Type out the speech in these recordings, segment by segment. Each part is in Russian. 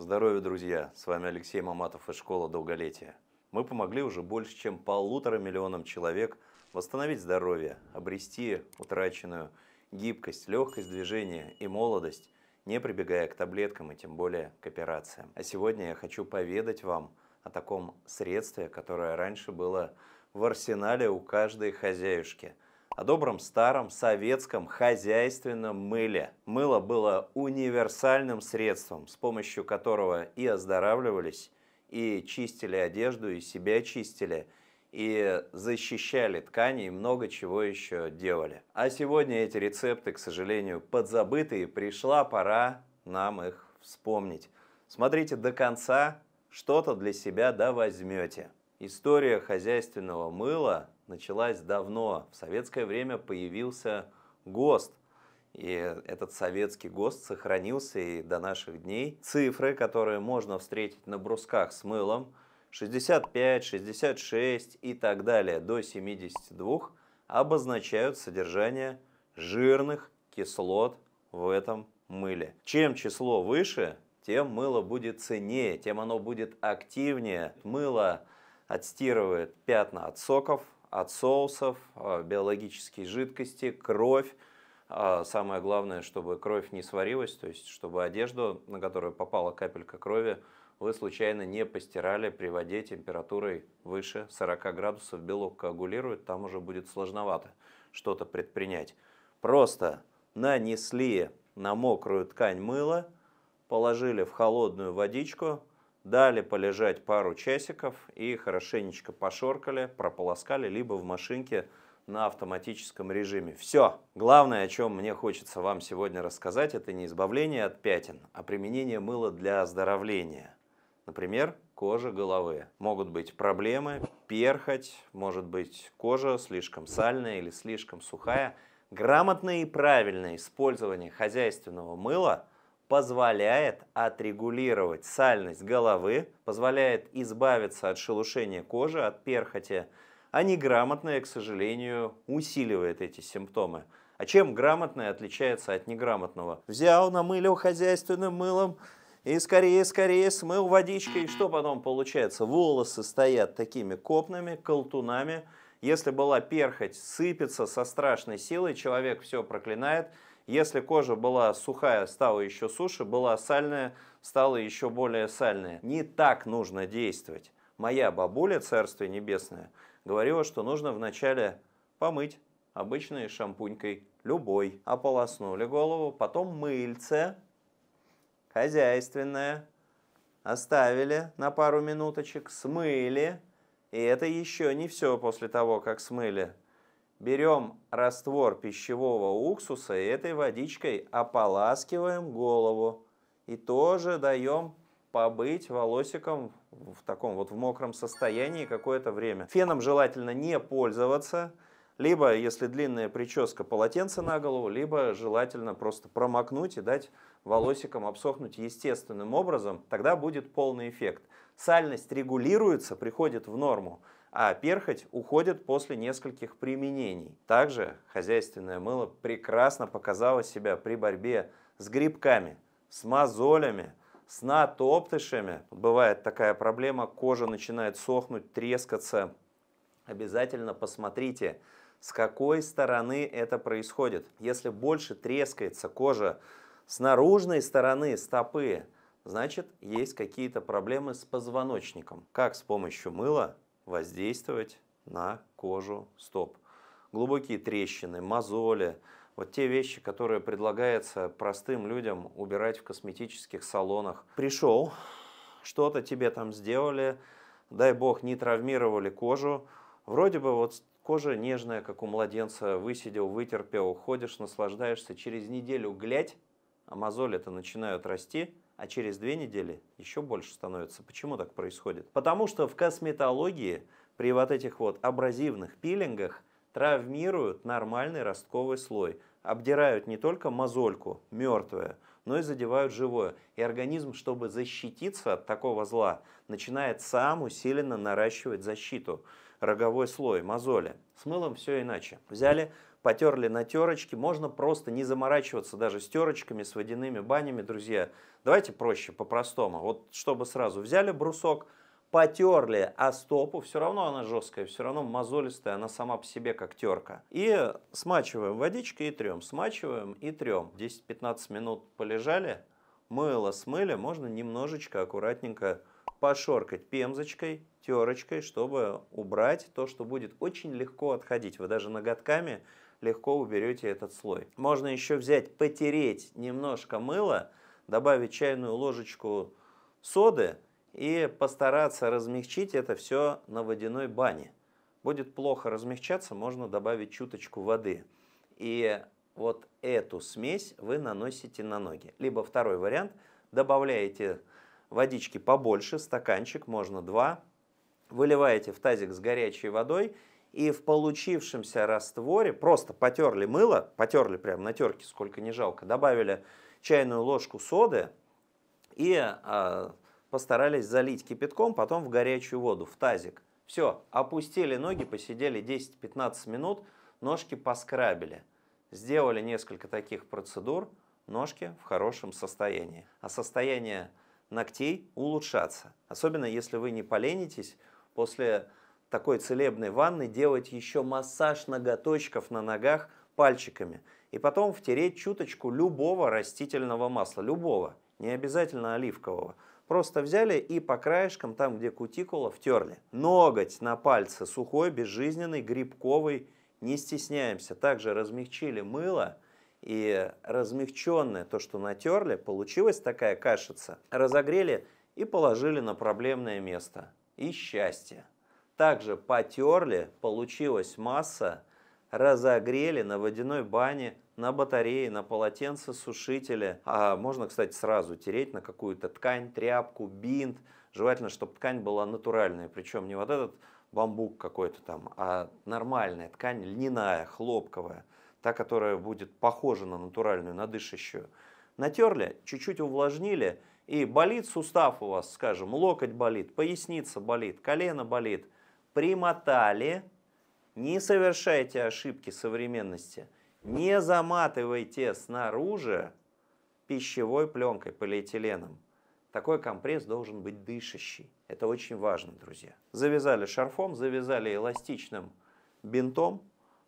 Здоровья, друзья! С вами Алексей Маматов из школы долголетия. Мы помогли уже больше, чем полутора миллионам человек восстановить здоровье, обрести утраченную гибкость, легкость движения и молодость, не прибегая к таблеткам и тем более к операциям. А сегодня я хочу поведать вам о таком средстве, которое раньше было в арсенале у каждой хозяюшки – о добром старом советском хозяйственном мыле. Мыло было универсальным средством, с помощью которого и оздоравливались, и чистили одежду, и себя чистили, и защищали ткани, и много чего еще делали. А сегодня эти рецепты, к сожалению, подзабыты, и пришла пора нам их вспомнить. Смотрите до конца, что-то для себя да возьмете. История хозяйственного мыла началась давно. В советское время появился ГОСТ. И этот советский ГОСТ сохранился и до наших дней. Цифры, которые можно встретить на брусках с мылом, 65, 66 и так далее до 72 обозначают содержание жирных кислот в этом мыле. Чем число выше, тем мыло будет ценнее, тем оно будет активнее. Мыло отстирывает пятна от соков, от соусов, а, биологические жидкости, кровь. А, самое главное, чтобы кровь не сварилась, то есть чтобы одежду, на которую попала капелька крови, вы случайно не постирали при воде температурой выше 40 градусов, белок коагулирует, там уже будет сложновато что-то предпринять. Просто нанесли на мокрую ткань мыла, положили в холодную водичку, Дали полежать пару часиков и хорошенечко пошоркали, прополоскали, либо в машинке на автоматическом режиме. Все. Главное, о чем мне хочется вам сегодня рассказать, это не избавление от пятен, а применение мыла для оздоровления. Например, кожа головы. Могут быть проблемы, перхоть, может быть кожа слишком сальная или слишком сухая. Грамотное и правильное использование хозяйственного мыла – позволяет отрегулировать сальность головы, позволяет избавиться от шелушения кожи, от перхоти, а неграмотное, к сожалению, усиливает эти симптомы. А чем грамотное отличается от неграмотного? Взял, намылил хозяйственным мылом, и скорее, скорее смыл водичкой. И что потом получается? Волосы стоят такими копнами, колтунами. Если была перхоть, сыпется со страшной силой, человек все проклинает – если кожа была сухая, стала еще суше, была сальная, стала еще более сальная. Не так нужно действовать. Моя бабуля, Царствие Небесное, говорила, что нужно вначале помыть обычной шампунькой, любой. Ополоснули голову, потом мыльце, хозяйственное, оставили на пару минуточек, смыли. И это еще не все после того, как смыли берем раствор пищевого уксуса и этой водичкой ополаскиваем голову. И тоже даем побыть волосиком в таком вот в мокром состоянии какое-то время. Феном желательно не пользоваться, либо, если длинная прическа, полотенце на голову, либо желательно просто промокнуть и дать волосикам обсохнуть естественным образом, тогда будет полный эффект. Сальность регулируется, приходит в норму а перхоть уходит после нескольких применений. Также хозяйственное мыло прекрасно показало себя при борьбе с грибками, с мозолями, с натоптышами. Бывает такая проблема, кожа начинает сохнуть, трескаться. Обязательно посмотрите, с какой стороны это происходит. Если больше трескается кожа с наружной стороны стопы, значит есть какие-то проблемы с позвоночником. Как с помощью мыла воздействовать на кожу стоп. Глубокие трещины, мозоли, вот те вещи, которые предлагается простым людям убирать в косметических салонах. Пришел, что-то тебе там сделали, дай бог, не травмировали кожу. Вроде бы вот кожа нежная, как у младенца, высидел, вытерпел, ходишь, наслаждаешься. Через неделю глядь, а мозоли-то начинают расти – а через две недели еще больше становится. Почему так происходит? Потому что в косметологии при вот этих вот абразивных пилингах травмируют нормальный ростковый слой. Обдирают не только мозольку, мертвое, но и задевают живое. И организм, чтобы защититься от такого зла, начинает сам усиленно наращивать защиту. Роговой слой, мозоли. С мылом все иначе. Взяли, потерли на терочке. Можно просто не заморачиваться даже с терочками, с водяными банями, друзья. Давайте проще, по-простому. Вот чтобы сразу взяли брусок, потерли о стопу, все равно она жесткая, все равно мозолистая, она сама по себе как терка. И смачиваем водичкой и трем, смачиваем и трем. 10-15 минут полежали, мыло смыли, можно немножечко аккуратненько пошоркать пемзочкой, терочкой, чтобы убрать то, что будет очень легко отходить. Вы даже ноготками легко уберете этот слой. Можно еще взять, потереть немножко мыла, добавить чайную ложечку соды и постараться размягчить это все на водяной бане. Будет плохо размягчаться, можно добавить чуточку воды. И вот эту смесь вы наносите на ноги. Либо второй вариант, добавляете водички побольше, стаканчик, можно два, выливаете в тазик с горячей водой и в получившемся растворе просто потерли мыло, потерли прямо на терке, сколько не жалко, добавили чайную ложку соды и а, постарались залить кипятком, потом в горячую воду, в тазик. Все, опустили ноги, посидели 10-15 минут, ножки поскрабили. Сделали несколько таких процедур, ножки в хорошем состоянии. А состояние ногтей улучшаться. Особенно если вы не поленитесь после такой целебной ванны делать еще массаж ноготочков на ногах пальчиками. И потом втереть чуточку любого растительного масла, любого, не обязательно оливкового. Просто взяли и по краешкам, там где кутикула, втерли. Ноготь на пальце сухой, безжизненный, грибковый, не стесняемся. Также размягчили мыло и размягченное, то, что натерли, получилась такая кашица. Разогрели и положили на проблемное место. И счастье. Также потерли, получилась масса, разогрели на водяной бане, на батарее, на полотенце сушителе. А можно, кстати, сразу тереть на какую-то ткань, тряпку, бинт. Желательно, чтобы ткань была натуральная, причем не вот этот бамбук какой-то там, а нормальная ткань, льняная, хлопковая, та, которая будет похожа на натуральную, на дышащую. Натерли, чуть-чуть увлажнили, и болит сустав у вас, скажем, локоть болит, поясница болит, колено болит – примотали, не совершайте ошибки современности, не заматывайте снаружи пищевой пленкой, полиэтиленом. Такой компресс должен быть дышащий. Это очень важно, друзья. Завязали шарфом, завязали эластичным бинтом.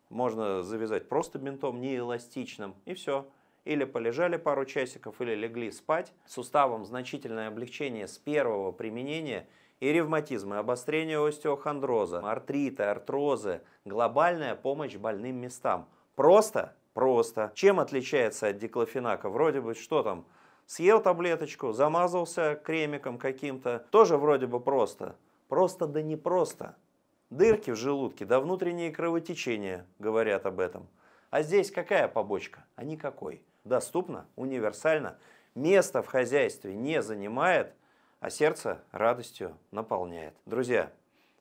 Можно завязать просто бинтом, не эластичным, и все. Или полежали пару часиков, или легли спать. Суставом значительное облегчение с первого применения – и ревматизм, и обострение остеохондроза, артриты, артрозы, глобальная помощь больным местам. Просто? Просто. Чем отличается от диклофенака? Вроде бы, что там, съел таблеточку, замазался кремиком каким-то, тоже вроде бы просто. Просто да не просто. Дырки в желудке, да внутренние кровотечения говорят об этом. А здесь какая побочка? А никакой. Доступно, универсально. Место в хозяйстве не занимает – а сердце радостью наполняет. Друзья,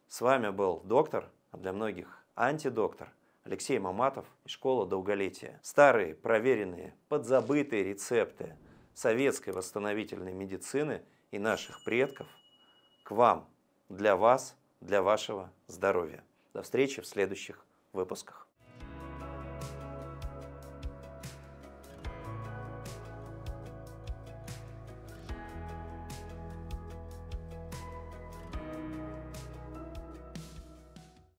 с вами был доктор, а для многих антидоктор Алексей Маматов из школы долголетия. Старые, проверенные, подзабытые рецепты советской восстановительной медицины и наших предков к вам, для вас, для вашего здоровья. До встречи в следующих выпусках.